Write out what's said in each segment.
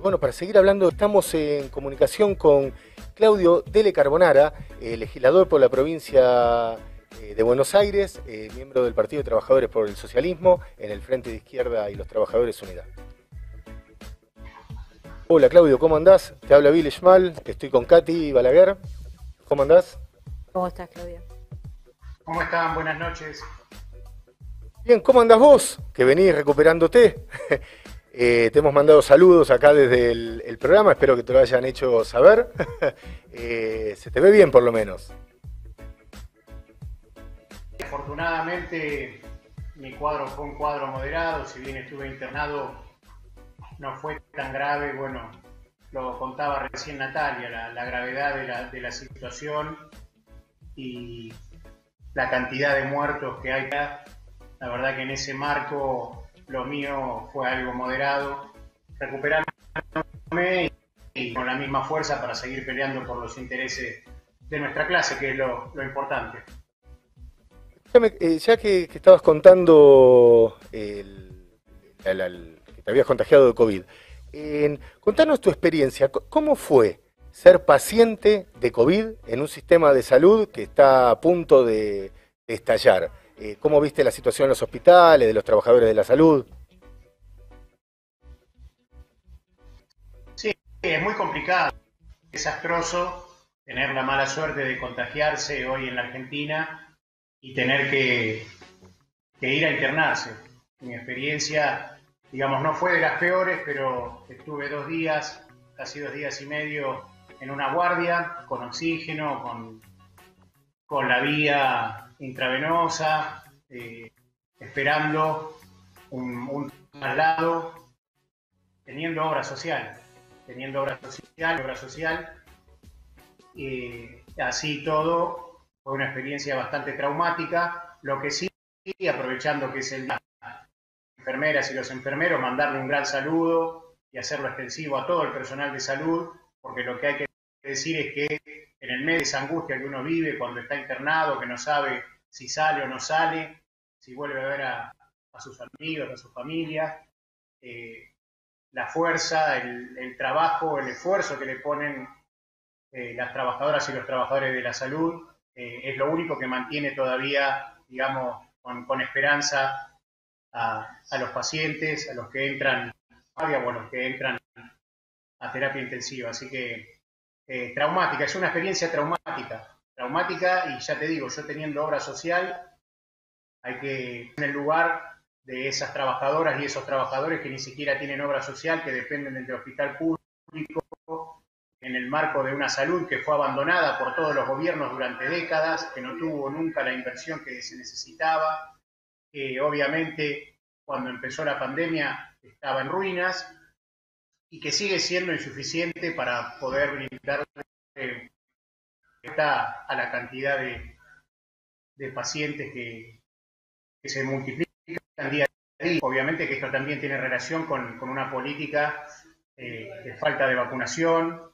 bueno, para seguir hablando, estamos en comunicación con Claudio Dele Carbonara, eh, legislador por la provincia eh, de Buenos Aires, eh, miembro del Partido de Trabajadores por el Socialismo en el Frente de Izquierda y los Trabajadores Unidad. Hola Claudio, ¿cómo andás? Te habla Bill Schmal, estoy con Katy Balaguer. ¿Cómo andás? ¿Cómo estás, Claudio? ¿Cómo están? Buenas noches. Bien, ¿cómo andás vos? Que venís recuperándote. Eh, te hemos mandado saludos acá desde el, programa, espero que te lo hayan hecho saber. Eh, se te ve bien por lo menos. Afortunadamente mi cuadro fue un cuadro moderado, si bien estuve internado no fue tan grave, bueno, lo contaba recién Natalia, la, gravedad de la, de la, situación y la cantidad de muertos que hay acá. La verdad que en ese marco lo mío fue algo moderado, recuperándome y, con la misma fuerza para seguir peleando por los intereses de nuestra clase, que es lo, importante. Eh, ya que, estabas contando que te habías contagiado de COVID, contanos tu experiencia. ¿Cómo fue ser paciente de COVID en un sistema de salud que está a punto de estallar? Eh, ¿Cómo viste la situación en los hospitales, de los trabajadores de la salud? Sí, es muy complicado, desastroso tener la mala suerte de contagiarse hoy en la Argentina y tener que, ir a internarse. Mi experiencia, digamos, no fue de las peores, pero estuve dos días, casi dos días y medio en una guardia, con oxígeno, con, con la vía intravenosa, eh, esperando un, traslado, teniendo obra social, teniendo obra social, obra social. Eh, así todo fue una experiencia bastante traumática. Lo que sí, aprovechando que es el día enfermeras y los enfermeros, mandarle un gran saludo y hacerlo extensivo a todo el personal de salud, porque lo que hay que decir es que en el medio de esa angustia que uno vive cuando está internado, que no sabe si sale o no sale, si vuelve a ver a, sus amigos, a su familia, eh, la fuerza, el, trabajo, el esfuerzo que le ponen eh, las trabajadoras y los trabajadores de la salud, eh, es lo único que mantiene todavía, digamos, con, esperanza a, los pacientes, a los que entran, a los que entran a terapia intensiva. Así que eh, traumática, es una experiencia traumática, traumática y ya te digo, yo teniendo obra social, hay que en el lugar de esas trabajadoras y esos trabajadores que ni siquiera tienen obra social, que dependen del hospital público, en el marco de una salud que fue abandonada por todos los gobiernos durante décadas, que no tuvo nunca la inversión que se necesitaba, que obviamente cuando empezó la pandemia estaba en ruinas, y que sigue siendo insuficiente para poder brindar a la cantidad de, de pacientes que, se multiplican día a día. Obviamente que esto también tiene relación con, una política eh, de falta de vacunación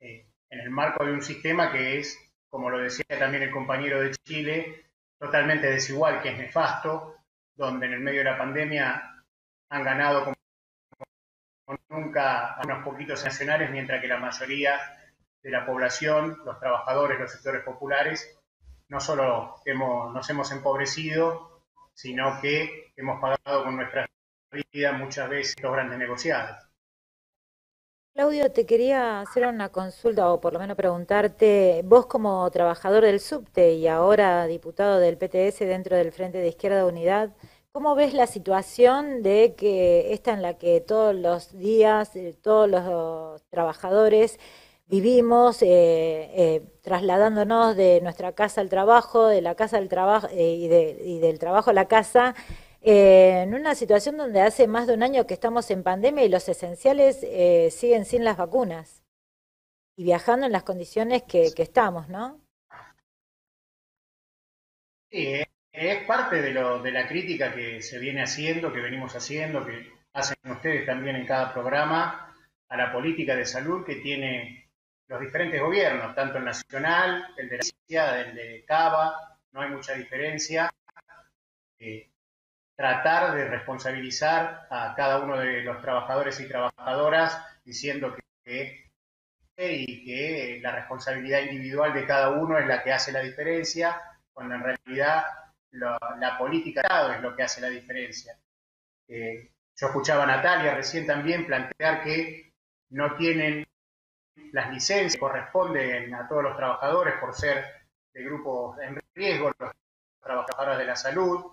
eh, en el marco de un sistema que es, como lo decía también el compañero de Chile, totalmente desigual, que es nefasto, donde en el medio de la pandemia han ganado como nunca a unos poquitos nacionales, mientras que la mayoría de la población, los trabajadores, los sectores populares, no solo hemos, nos hemos empobrecido, sino que hemos pagado con nuestra vida muchas veces los grandes negociados. Claudio, te quería hacer una consulta o por lo menos preguntarte, vos como trabajador del subte y ahora diputado del PTS dentro del Frente de Izquierda Unidad, ¿Cómo ves la situación de que esta en la que todos los días, eh, todos los trabajadores vivimos eh, eh, trasladándonos de nuestra casa al trabajo, de la casa al trabajo y, del trabajo a la casa, en una situación donde hace más de un año que estamos en pandemia y los esenciales siguen sin las vacunas y viajando en las condiciones que, estamos, ¿no? Sí, es parte de, de la crítica que se viene haciendo, que venimos haciendo, que hacen ustedes también en cada programa, a la política de salud que tiene los diferentes gobiernos, tanto el nacional, el de la el de Cava, no hay mucha diferencia. Eh, tratar de responsabilizar a cada uno de los trabajadores y trabajadoras diciendo que, y que la responsabilidad individual de cada uno es la que hace la diferencia, cuando en realidad la política de Estado es lo que hace la diferencia. Eh, yo escuchaba a Natalia recién también plantear que no tienen las licencias corresponden a todos los trabajadores por ser de grupos en riesgo, los trabajadores de la salud,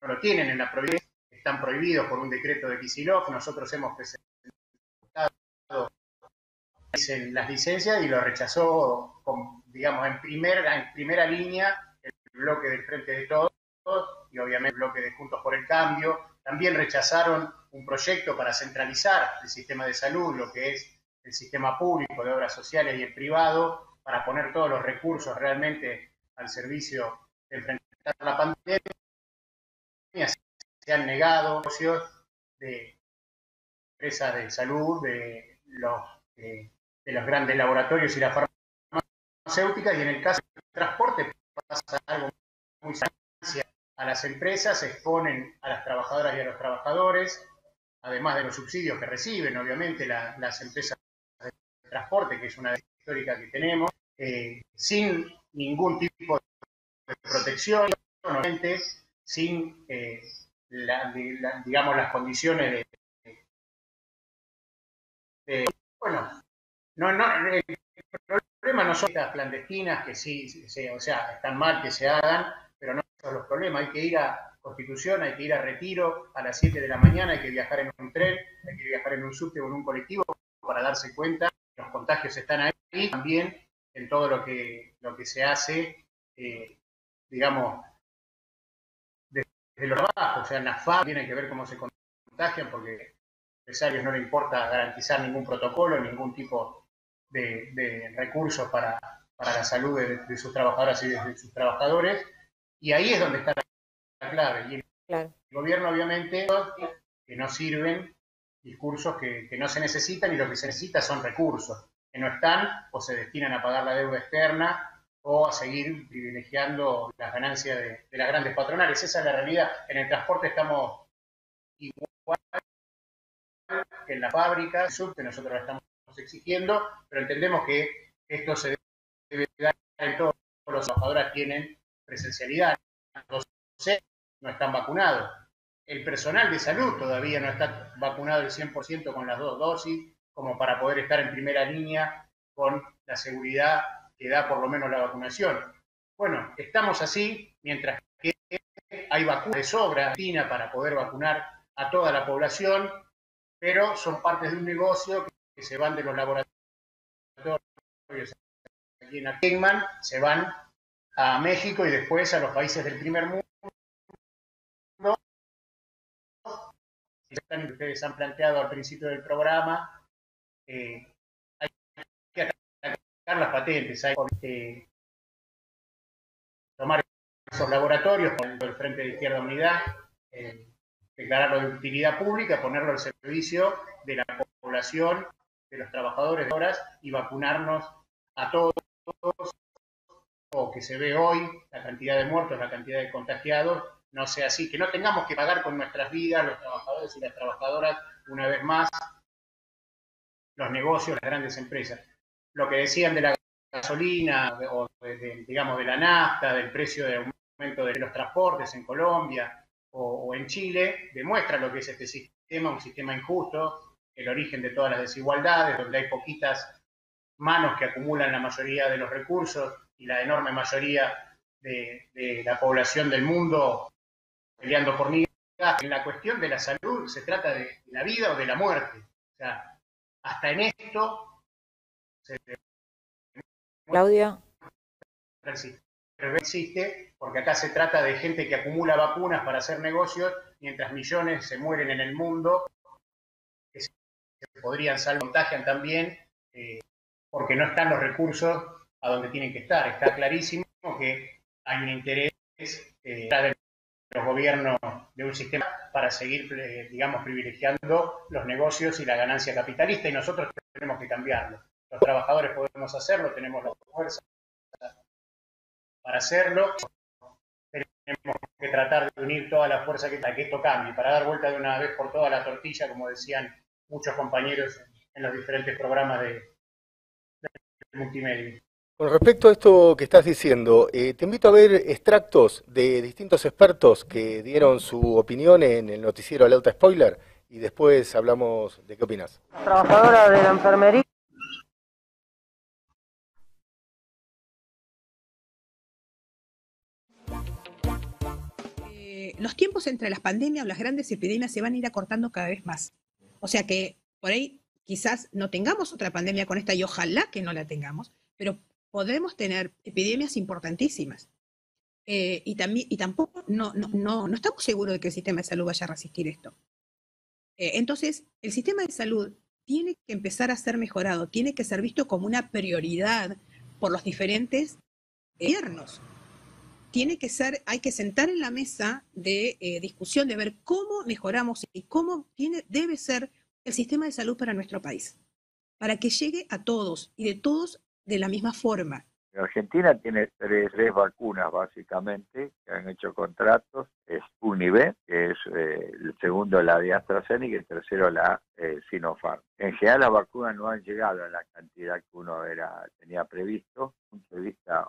no lo tienen en la provincia, están prohibidos por un decreto de Kisilov. Nosotros hemos presentado las licencias y lo rechazó, digamos, en primera, en primera línea el bloque del Frente de Todos y obviamente el bloque de Juntos por el Cambio. También rechazaron un proyecto para centralizar el sistema de salud, lo que es el sistema público de obras sociales y el privado, para poner todos los recursos realmente al servicio de enfrentar la pandemia se han negado de empresas de salud, de los, de, los grandes laboratorios y las farmacéuticas, y en el caso del transporte pasa algo muy sencillo. A las empresas se exponen a las trabajadoras y a los trabajadores, además de los subsidios que reciben, obviamente, las empresas transporte, que es una histórica que tenemos, eh, sin ningún tipo de protección, sin, eh, digamos, las condiciones de, bueno, no, no, el problema no son estas clandestinas que sí, o sea, están mal que se hagan, pero no son los problemas. Hay que ir a Constitución, hay que ir a Retiro a las 7 de la mañana, hay que viajar en un tren, hay que viajar en un subte o en un colectivo para darse cuenta los contagios están ahí, también en todo lo que, lo que se hace, eh, digamos, de los trabajos, o sea, en la FAB tiene que ver cómo se contagian, porque a los empresarios no le importa garantizar ningún protocolo, ningún tipo de, recursos para, la salud de, sus trabajadoras y de, sus trabajadores, y ahí es donde está la clave. Y el, gobierno, obviamente, que no sirven discursos que, no se necesitan y lo que se necesita son recursos, que no están o se destinan a pagar la deuda externa o a seguir privilegiando las ganancias de, las grandes patronales. Esa es la realidad. En el transporte estamos igual que en la fábrica, que nosotros la estamos exigiendo, pero entendemos que esto se debe dar en todos los trabajadores tienen presencialidad. no están vacunados. El personal de salud todavía no está vacunado el 100% con las dos dosis, como para poder estar en primera línea con la seguridad que da por lo menos la vacunación. Bueno, estamos así mientras que hay vacunas de sobra para poder vacunar a toda la población, pero son partes de un negocio que se van de los laboratorios aquí en Kingman, se van a México y después a los países del primer mundo. Ustedes han planteado al principio del programa, eh, las patentes, hay que tomar esos laboratorios, ponerlo el Frente de Izquierda Unidad, eh, declararlo de utilidad pública, ponerlo al servicio de la población, de los trabajadores de horas y vacunarnos a todos, o que se ve hoy, la cantidad de muertos, la cantidad de contagiados, no sea así, que no tengamos que pagar con nuestras vidas los trabajadores y las trabajadoras una vez más los negocios, las grandes empresas. Lo que decían de la gasolina o de, digamos de la nafta, del precio de aumento de los transportes en Colombia o, en Chile, demuestra lo que es este sistema, un sistema injusto, el origen de todas las desigualdades, donde hay poquitas manos que acumulan la mayoría de los recursos y la enorme mayoría de, la población del mundo peleando por mí. En la cuestión de la salud se trata de la vida o de la muerte. O sea, hasta en esto Claudia. Existe, porque acá se trata de gente que acumula vacunas para hacer negocios, mientras millones se mueren en el mundo, que se podrían salvar, contagian también, eh, porque no están los recursos a donde tienen que estar. Está clarísimo que hay un interés eh, los gobiernos de un sistema para seguir, eh, digamos, privilegiando los negocios y la ganancia capitalista, y nosotros tenemos que cambiarlo. Los trabajadores podemos hacerlo, tenemos la fuerza para hacerlo. tenemos que tratar de unir toda la fuerza que, para que esto cambie, para dar vuelta de una vez por toda la tortilla, como decían muchos compañeros en los diferentes programas de, de multimedia. Con respecto a esto que estás diciendo, eh, te invito a ver extractos de distintos expertos que dieron su opinión en el noticiero Alerta Spoiler y después hablamos de qué opinas. Trabajadora de la enfermería. Eh, los tiempos entre las pandemias o las grandes epidemias se van a ir acortando cada vez más. O sea que por ahí quizás no tengamos otra pandemia con esta y ojalá que no la tengamos, pero podemos tener epidemias importantísimas. Eh, y, también, y tampoco no, no, no, no estamos seguros de que el sistema de salud vaya a resistir esto. Eh, entonces, el sistema de salud tiene que empezar a ser mejorado, tiene que ser visto como una prioridad por los diferentes gobiernos. Tiene que ser, hay que sentar en la mesa de eh, discusión de ver cómo mejoramos y cómo tiene, debe ser el sistema de salud para nuestro país, para que llegue a todos y de todos de la misma forma. Argentina tiene tres, vacunas básicamente que han hecho contratos. Es Unive, que es eh, el segundo la de AstraZeneca y el tercero la eh, Sinopharm. En general las vacunas no han llegado a la cantidad que uno tenía previsto, punto de vista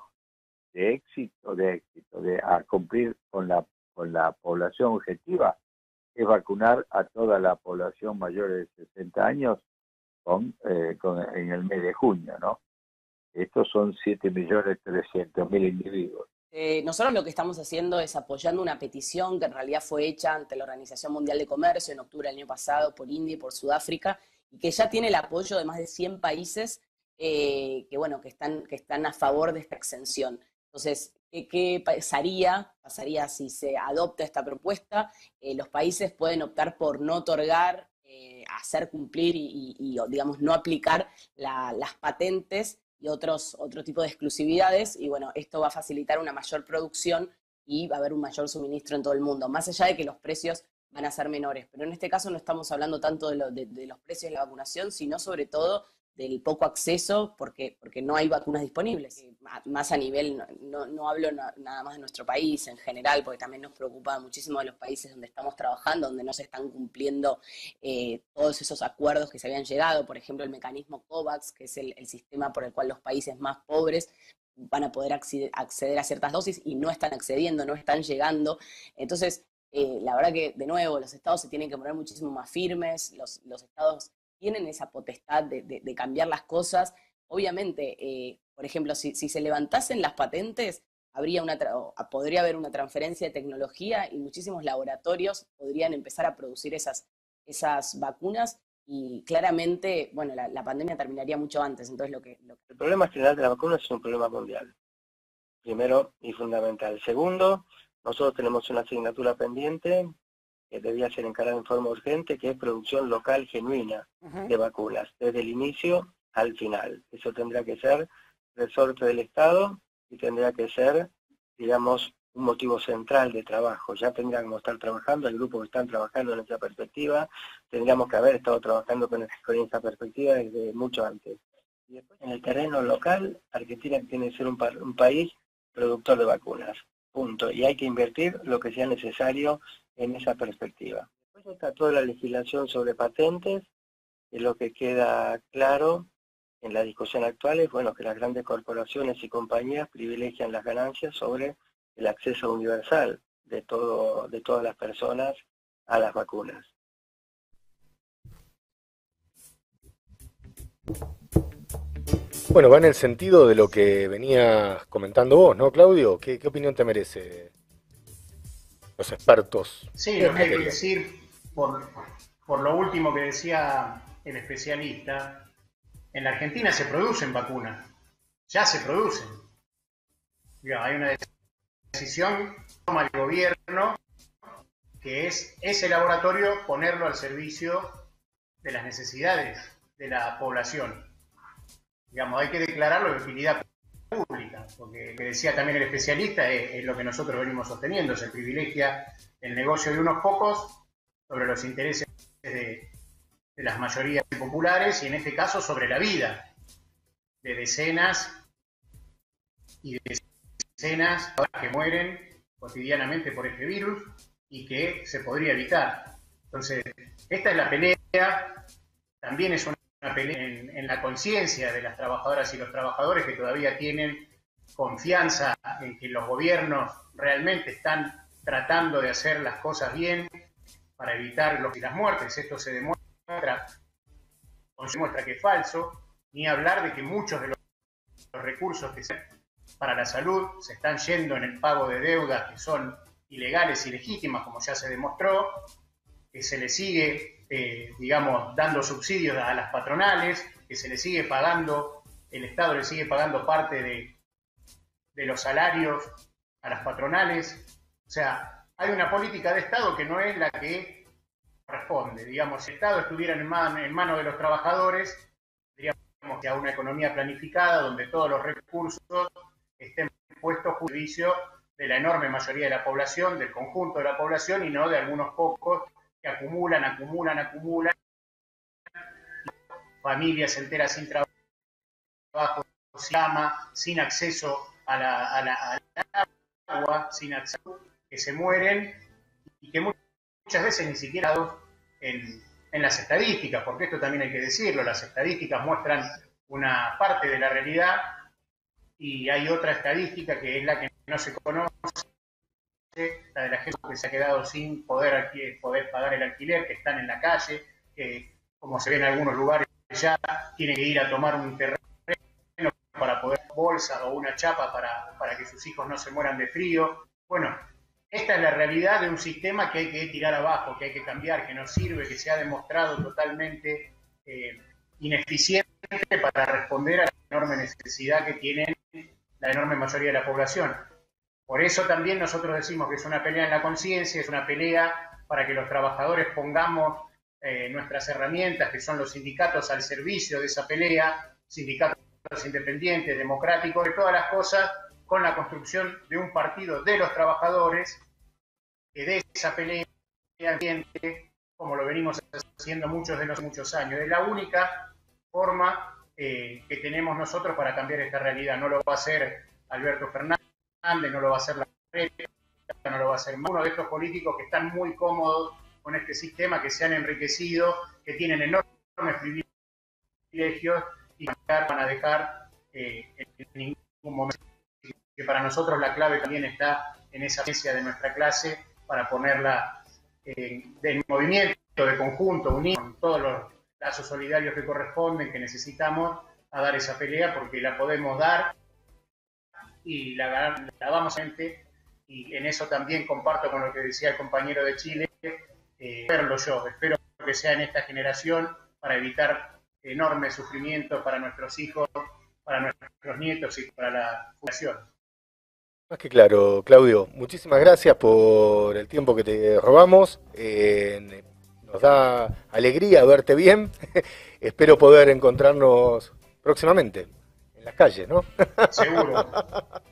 de éxito, de éxito, de a cumplir con la, con la población objetiva, es vacunar a toda la población mayor de 60 años con, eh, en el mes de junio, ¿no? Estos son 7.300.000 individuos. Eh, nosotros lo que estamos haciendo es apoyando una petición que en realidad fue hecha ante la Organización Mundial de Comercio en octubre del año pasado por India y por Sudáfrica y que ya tiene el apoyo de más de 100 países eh, que, bueno, que, están, que están a favor de esta exención. Entonces, ¿qué, pasaría? Pasaría si se adopta esta propuesta, eh, los países pueden optar por no otorgar, hacer cumplir y, digamos, no aplicar las patentes y otros, otro tipo de exclusividades. Y bueno, esto va a facilitar una mayor producción y va a haber un mayor suministro en todo el mundo, más allá de que los precios van a ser menores. Pero en este caso no estamos hablando tanto de, de los precios de la vacunación, sino sobre todo del poco acceso porque, porque no hay vacunas disponibles. Más a nivel, no, no hablo nada más de nuestro país en general, porque también nos preocupa muchísimo de los países donde estamos trabajando, donde no se están cumpliendo eh, todos esos acuerdos que se habían llegado, por ejemplo, el mecanismo COVAX, que es el, sistema por el cual los países más pobres van a poder acceder, a ciertas dosis y no están accediendo, no están llegando. Entonces, eh, la verdad que, de nuevo, los estados se tienen que poner muchísimo más firmes, los, los estados tienen esa potestad de, cambiar las cosas. Obviamente, eh, por ejemplo, si, se levantasen las patentes, habría una podría haber una transferencia de tecnología y muchísimos laboratorios podrían empezar a producir esas, vacunas y claramente, bueno, la, pandemia terminaría mucho antes. Entonces, lo que, El problema general de la vacuna es un problema mundial, primero y fundamental. Segundo, nosotros tenemos una asignatura pendiente que debía ser encarada en forma urgente, que es producción local genuina de vacunas, desde el inicio al final. Eso tendrá que ser resorte del Estado y tendría que ser, digamos, un motivo central de trabajo. Ya tendríamos que estar trabajando, el grupo que están trabajando en esa perspectiva, tendríamos que haber estado trabajando con, esa perspectiva desde mucho antes. Y después, en el terreno local, Argentina tiene que ser un, un país productor de vacunas. Punto. Y hay que invertir lo que sea necesario en esa perspectiva. Después está toda la legislación sobre patentes, y lo que queda claro en la discusión actual es bueno que las grandes corporaciones y compañías privilegian las ganancias sobre el acceso universal de todo de todas las personas a las vacunas. Bueno, va en el sentido de lo que venía comentando vos, ¿no, Claudio? ¿Qué, qué opinión te merece los expertos. Sí, lo que hay que decir, por, por lo último que decía el especialista, en la Argentina se producen vacunas, ya se producen. hay una decisión que toma el gobierno que es ese laboratorio ponerlo al servicio de las necesidades de la población. Digamos, hay que declararlo de utilidad pública, porque que decía también el especialista es, lo que nosotros venimos sosteniendo, se privilegia el negocio de unos pocos sobre los intereses de, las mayorías populares y en este caso sobre la vida de decenas y de decenas que mueren cotidianamente por este virus y que se podría evitar. Entonces, esta es la pelea, también es una pelea en, la conciencia de las trabajadoras y los trabajadores que todavía tienen confianza en que los gobiernos realmente están tratando de hacer las cosas bien para evitar los las muertes. Esto se demuestra, se demuestra que es falso, ni hablar de que muchos de los, recursos que se para la salud se están yendo en el pago de deudas que son ilegales y legítimas, como ya se demostró, que se le sigue, eh, digamos, dando subsidios a las patronales, que se le sigue pagando, el Estado le sigue pagando parte de, de los salarios a las patronales. O sea, hay una política de Estado que no es la que responde. Digamos, si el Estado estuviera en, en manos de los trabajadores, diríamos que a una economía planificada donde todos los recursos estén puestos a juicio de la enorme mayoría de la población, del conjunto de la población y no de algunos pocos que acumulan, acumulan, acumulan, familias enteras sin trabajo, sin cama, sin acceso a la, a agua, sin acceso, que se mueren y que muchas veces ni siquiera en, en las estadísticas, porque esto también hay que decirlo, las estadísticas muestran una parte de la realidad y hay otra estadística que es la que no se conoce, la de la gente que se ha quedado sin poder, poder pagar el alquiler, que están en la calle, que como se ve en algunos lugares ya tiene que ir a tomar un terreno para poder bolsa o una chapa para, para que sus hijos no se mueran de frío. Bueno, esta es la realidad de un sistema que hay que tirar abajo, que hay que cambiar, que no sirve, que se ha demostrado totalmente eh, ineficiente para responder a la enorme necesidad que tienen la enorme mayoría de la población. Por eso también nosotros decimos que es una pelea en la conciencia, es una pelea para que los trabajadores pongamos eh, nuestras herramientas, que son los sindicatos, al servicio de esa pelea, sindicatos independientes, democráticos, de todas las cosas, con la construcción de un partido de los trabajadores, que de esa pelea como lo venimos haciendo muchos de los muchos años. Es la única forma eh, que tenemos nosotros para cambiar esta realidad. No lo va a hacer Alberto Fernández, no lo va a hacer la no lo va a hacer uno de estos políticos que están muy cómodos con este sistema, que se han enriquecido, que tienen enormes privilegios van a dejar eh, en ningún momento. Que para nosotros la clave también está en esa ciencia de nuestra clase para ponerla eh, en movimiento, de conjunto, unido, con todos los lazos solidarios que corresponden, que necesitamos a dar esa pelea, porque la podemos dar y la, la vamos a gente, y en eso también comparto con lo que decía el compañero de Chile, eh, verlo yo, espero que sea en esta generación para evitar enormes sufrimientos para nuestros hijos, para nuestros nietos y para la población. Más que claro, Claudio, muchísimas gracias por el tiempo que te robamos. Eh, nos da alegría verte bien. Espero poder encontrarnos próximamente en las calles, ¿no? Seguro.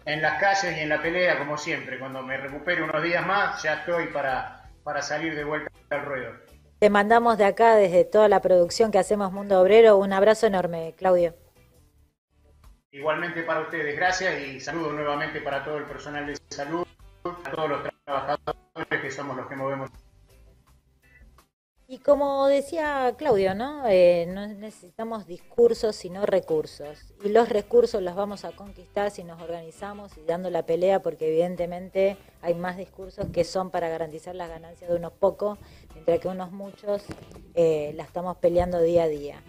En las calles y en la pelea, como siempre. Cuando me recupere unos días más, ya estoy para, para salir de vuelta al ruedo. Te mandamos de acá, desde toda la producción que hacemos Mundo Obrero, un abrazo enorme, Claudio. Igualmente para ustedes, gracias y saludos nuevamente para todo el personal de salud, a todos los trabajadores que somos los que movemos y como decía Claudio, ¿no? Eh, no necesitamos discursos, sino recursos. Y los recursos los vamos a conquistar si nos organizamos y dando la pelea, porque evidentemente hay más discursos que son para garantizar las ganancias de unos pocos, mientras que unos muchos eh, la estamos peleando día a día.